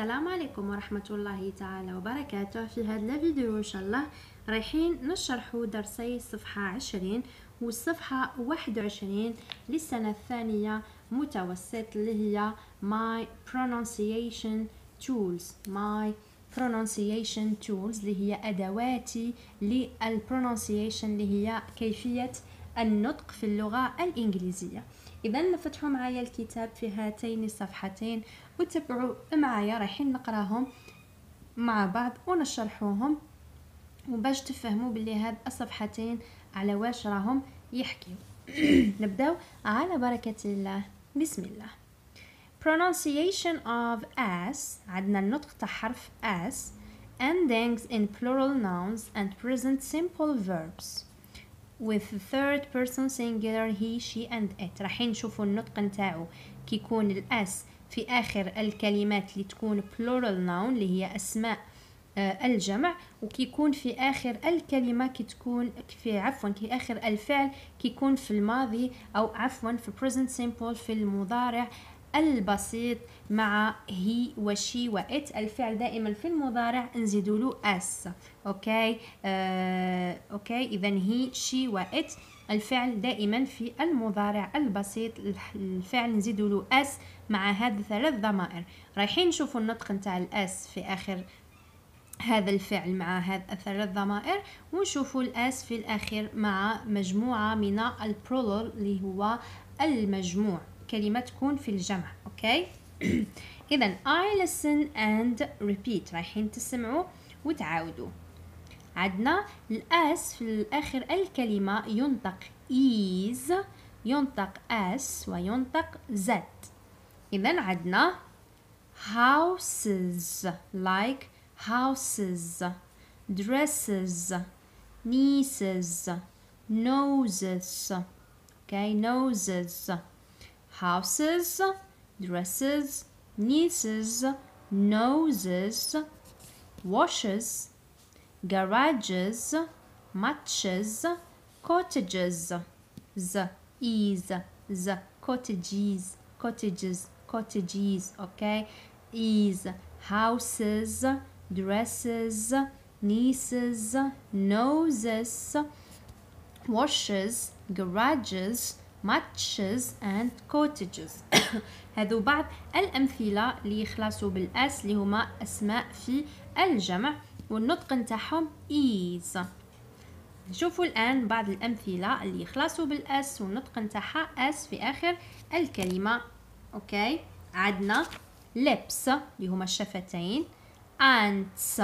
السلام عليكم ورحمة الله تعالى وبركاته. في هذا الفيديو إن شاء الله رايحين نشرحوا درسي الصفحة عشرين والصفحة واحد وعشرين للسنة الثانية متوسط اللي هي My Pronunciation Tools. My Pronunciation Tools اللي هي أدواتي للبرونسيشن اللي هي كيفية النطق في اللغة الإنجليزية. إذا نفتحوا معايا الكتاب في هاتين الصفحتين وتبعوا معايا رايحين نقراهم مع بعض ونشرحوهم. وباش تفهموا باللي هاد الصفحتين على واش راهم يحكيو. نبداو على بركة الله. بسم الله. Pronunciation of as عندنا النطق تاع حرف as endings in plural nouns and present simple verbs. With third person singular he she and it. راح نشوفوا النطق نتاعو. كي يكون الأس في آخر الكلمات اللي تكون plural noun اللي هي أسماء آه الجمع. وكي يكون في آخر الكلمة كي تكون في عفوا كي آخر الفعل كي يكون في الماضي أو عفوا في present simple في المضارع البسيط مع هي وشي وإت. الفعل دائما في المضارع. نزيدوا له أس. okay؟ آه، okay؟ اذا he she و it. الفعل دائما في المضارع. البسيط. الفعل نزيدوا له s مع هذه ثلاث ضمائر. رايحين نشوفوا النطق نتاع ال s في آخر هذا الفعل مع هذه الثلاث ضمائر. ونشوفوا ال s في الأخير مع مجموعة من ال plural اللي هو المجموع. كلمة تكون في الجمع okay؟ إذا I listen and repeat. رايحين تسمعوا وتعاودوا. عندنا الأس في آخر الكلمة ينطق is ينطق s وينطق z. إذا عندنا houses like houses. Dresses nieces. Noses okay noses. Houses, dresses, nieces, noses, washes, garages, matches, cottages, z, is, z, cottages, cottages, cottages, okay, is, houses, dresses, nieces, noses, washes, garages, matches and cottages. هذو بعض الأمثلة اللي يخلصوا بالأس اللي هما أسماء في الجمع والنطق نتاعهم is. نشوفوا الآن بعض الأمثلة اللي يخلصوا بالأس والنطق نتاعها أس في آخر الكلمة. أوكي؟ عندنا lips اللي هما الشفتين. Ants.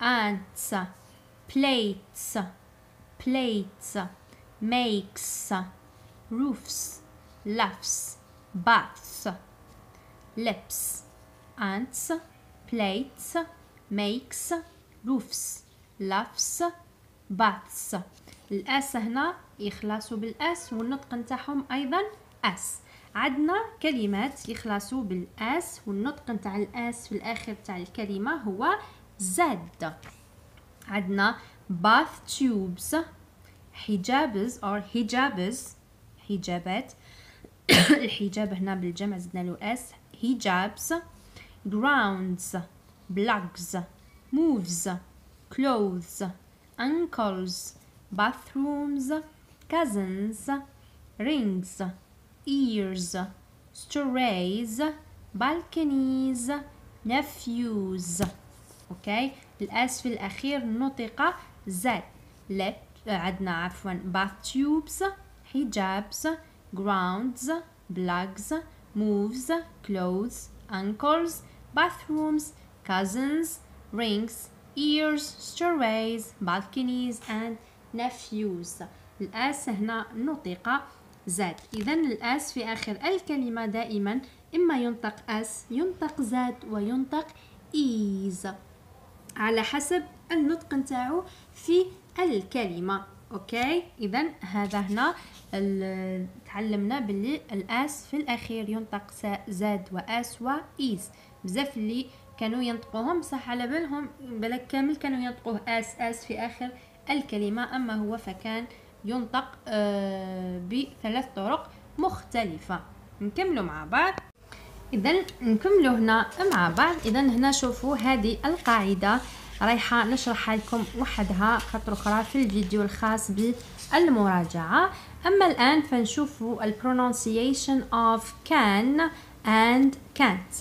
Ants. Plates. Plates. Makes. Roofs, laughs, baths, lips, ants, plates, makes, roofs, laughs, baths. الأس هنا يخلصوا بالأس والنطق نتاعهم أيضا أس. عندنا كلمات يخلصوا بالأس والنطق نتاع الأس في الآخر تاع الكلمة هو z عندنا bathtubs. hijabs or hijabs. حجابات الحجاب هنا بالجمع زدنا له s hijabs grounds blogs moves clothes ankles bathrooms cousins rings ears stories balconies nephews okay ال s في الأخير نطق z عندنا عفوا bathtubs hijabs, grounds, blogs, moves, clothes, ankles, bathrooms, cousins, rings, ears, stories, balconies and nephews ال s هنا نطق زاد إذا الآس في آخر الكلمة دائما إما ينطق أس ينطق زاد وينطق إيز على حسب النطق نتاعو في الكلمة okay؟ اذا هذا هنا تعلمنا باللي الأس في الأخير ينطق زاد وأس وايز بزاف اللي كانوا ينطقوهم صح على بالهم بلك كامل كانوا ينطقوه s s في آخر الكلمة. أما هو فكان ينطق آه بثلاث طرق مختلفة. نكملوا مع بعض. اذا نكملوا هنا مع بعض. اذا هنا شوفوا هذه القاعدة. رايحة نشرحها لكم وحدها خطر أخرى في الفيديو الخاص بالمراجعة. أما الآن فنشوفوا البرونونسيشن اوف كان اند كانت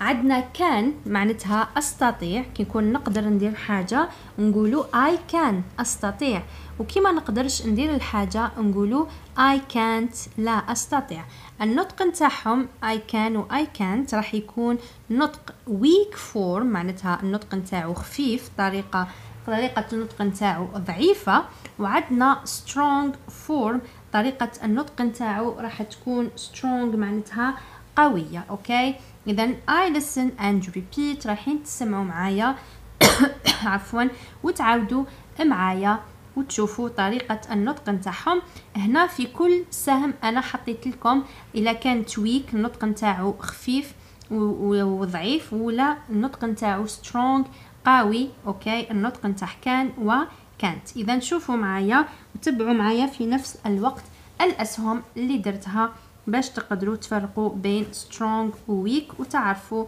عندنا كان معناتها أستطيع. كي نكون نقدر ندير حاجة نقولوا I can أستطيع. وكيما نقدرش ندير الحاجة نقولوا I can't لا أستطيع. النطق نتاعهم I can و I can't راح يكون نطق weak form معناتها النطق نتاعو خفيف طريقه طريقة النطق نتاعو ضعيفة. وعندنا strong form طريقة النطق نتاعو راح تكون strong معناتها قوية أوكي؟ اذا I listen and repeat. رايحين تسمعوا معايا. عفوا. وتعاودوا معايا وتشوفوا طريقة النطق نتاعهم. هنا في كل سهم أنا حطيت لكم اذا كانت weak النطق نتاعو خفيف وضعيف ولا النطق نتاعو strong قوي okay؟ النطق نتاع كان وكانت اذا شوفوا معايا وتبعوا معايا في نفس الوقت الأسهم اللي درتها. باش تقدروا تفرقوا بين strong و weak وتعرفوا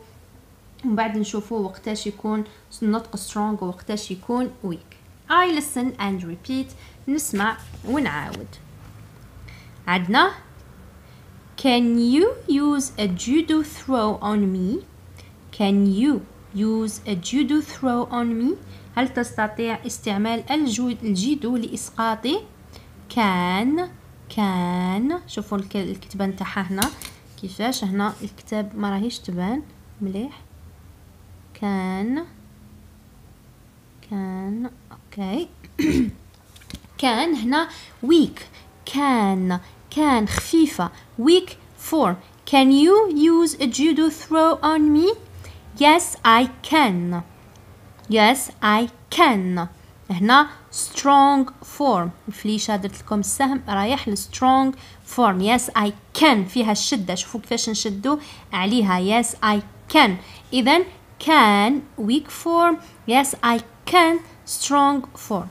ومن بعد نشوفوا وقتاش يكون النطق strong ووقتاش يكون weak I listen and repeat نسمع ونعاود عدنا Can you use a judo throw on me? Can you use a judo throw on me? هل تستطيع استعمال الجيدو لإسقاطي؟ كان كان. شوفوا الكتبه نتاعها هنا. كيفاش؟ هنا الكتاب ما راهيش تبان. مليح. كان. كان. أوكي. كان هنا weak. كان. كان خفيفة. weak form can you use a judo throw on me? Yes I can. Yes I can. هنا strong form الفليشة درت لكم السهم رايح لstrong form yes I can فيها الشدة شوفوا كيفاش نشدو عليها yes I can إذا can weak form yes I can strong form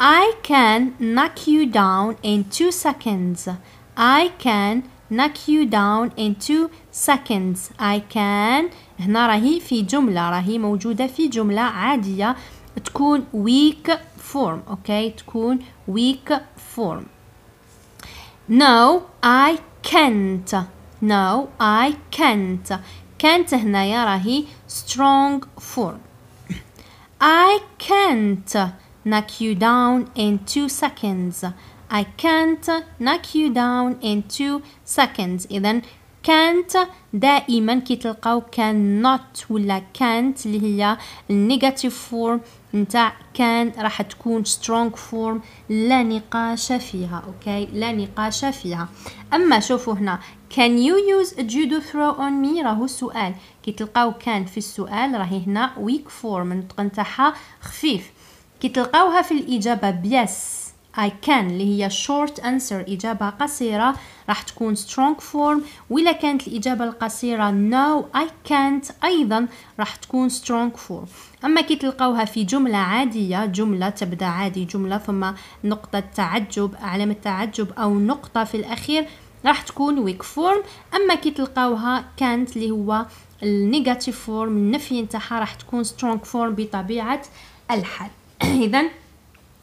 I can knock you down in two seconds I can knock you down in two seconds I can هنا راهي في جملة راهي موجودة في جملة عادية تكون weak form okay تكون weak form no I can't no I can't can't هنايا راهي strong form I can't knock you down in two seconds I can't knock you down in two seconds إذا can't دائما كي تلقاو cannot ولا can't اللي هي النيجاتيف فورم نتاع can راح تكون strong form لا نقاش فيها okay؟ لا نقاش فيها. أما شوفوا هنا can you use judo throw on me راهو سؤال كي تلقاو can في السؤال راهي هنا weak form النطق نتاعها خفيف. كي تلقاوها في الإجابة yes I can اللي هي short answer إجابة قصيرة راح تكون strong form. وإذا كانت الإجابة القصيرة no I can't أيضا راح تكون strong form. أما كي تلقاوها في جملة عادية جملة تبدأ عادي جملة ثم نقطة تعجب علامة تعجب أو نقطة في الأخير راح تكون weak form. أما كي تلقاوها كانت اللي هو النيجاتيف فورم النفي نتاعها راح تكون strong form بطبيعة الحال. إذا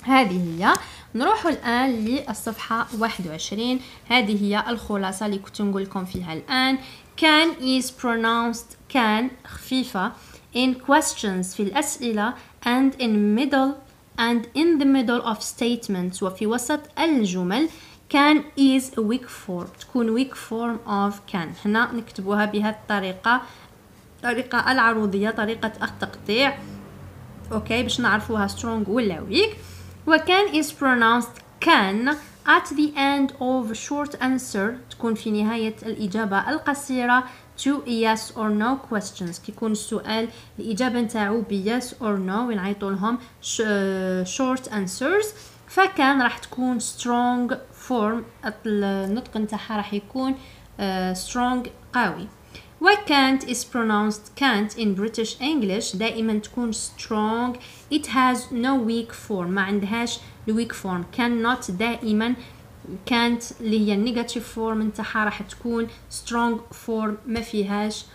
هذه هي نروح الآن للصفحة 21 هذه هي الخلاصة اللي كنت نقول لكم فيها الآن. Can is pronounced can خفيفة. In questions في الأسئلة. And in middle and in the middle of statements. وفي وسط الجمل. Can is a weak form تكون weak form of can. هنا نكتبوها بهذه الطريقة الطريقة العروضية طريقة التقطيع. أوكي باش نعرفوها strong ولا weak. وكان is pronounced can at the end of short answer تكون في نهاية الإجابة القصيرة to yes or no questions. كيكون السؤال الإجابة نتاعو ب yes or no ونعيطوا لهم short answers. فكان راح تكون strong form النطق نتاعها راح يكون strong قوي. Can't is pronounced can't in British English دائما تكون strong. It has no weak form. ما عندهاش weak form. Cannot دائما. كانت اللي هي النيجاتيف فورم نتاعها راح تكون strong form ما فيهاش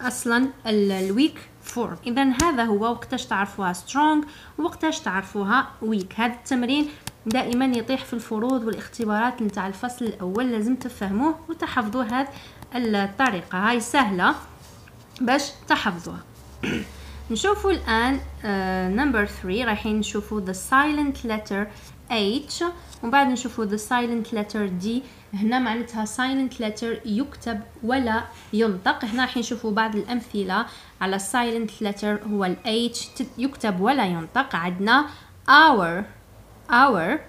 أصلا ال weak form اذا هذا هو وقتاش تعرفوها strong وقتاش تعرفوها weak هذا التمرين دائما يطيح في الفروض والاختبارات نتاع الفصل الأول. لازم تفهموه وتحفظوا هذه الطريقة هاي سهلة باش تحفظوها نشوفوا الآن نمبر uh, 3 رايحين نشوفوا the silent letter H ومن بعد نشوفوا the silent letter D. هنا معناتها silent letter يكتب ولا ينطق. هنا راح نشوفوا بعض الأمثلة على silent letter هو ال H. يكتب ولا ينطق. عندنا our our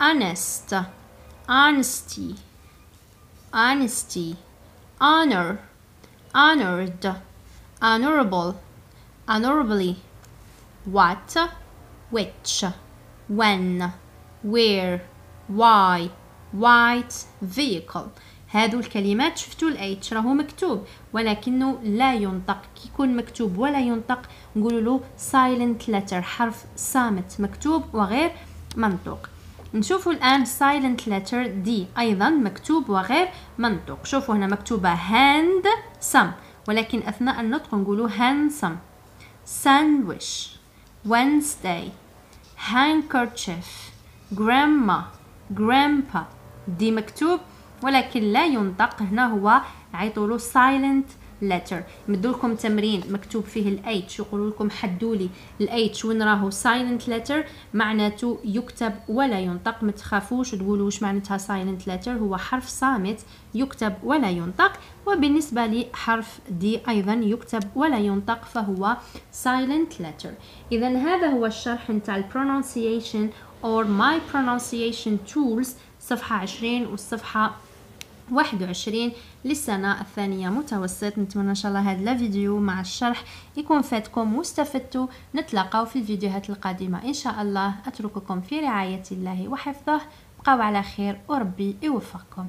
honest honesty honesty. Honor honored honorable honorably. What which when where why white vehicle. هادو الكلمات شفتوا الاتش راهو مكتوب. ولكنه لا ينطق. كي يكون مكتوب ولا ينطق نقولوا له silent letter حرف صامت مكتوب وغير منطوق. نشوفوا الآن silent letter دي أيضا مكتوب وغير منطوق شوفوا هنا مكتوبة hand some ولكن أثناء النطق نقولوا handsome sandwich. Wednesday. Handkerchief. Grandma. Grandpa. دي مكتوب ولكن لا ينطق. هنا هو عيطولو silent letter. يمدوا لكم تمرين مكتوب فيه ال H يقولوا لكم حدوا لي ال H وين راهو silent letter معناته يكتب ولا ينطق. ما تخافوش تقولوا واش معناتها silent letter هو حرف صامت يكتب ولا ينطق. وبالنسبة لحرف دي أيضا يكتب ولا ينطق فهو silent letter. إذا هذا هو الشرح نتاع pronunciation or my pronunciation tools صفحة 20 والصفحة 21 للسنة الثانية. متوسط نتمنى إن شاء الله هذا الفيديو مع الشرح يكون فاتكم واستفدتوا. نتلاقاو في الفيديوهات القادمة. إن شاء الله أترككم في رعاية الله وحفظه. بقوا على خير وربي يوفقكم.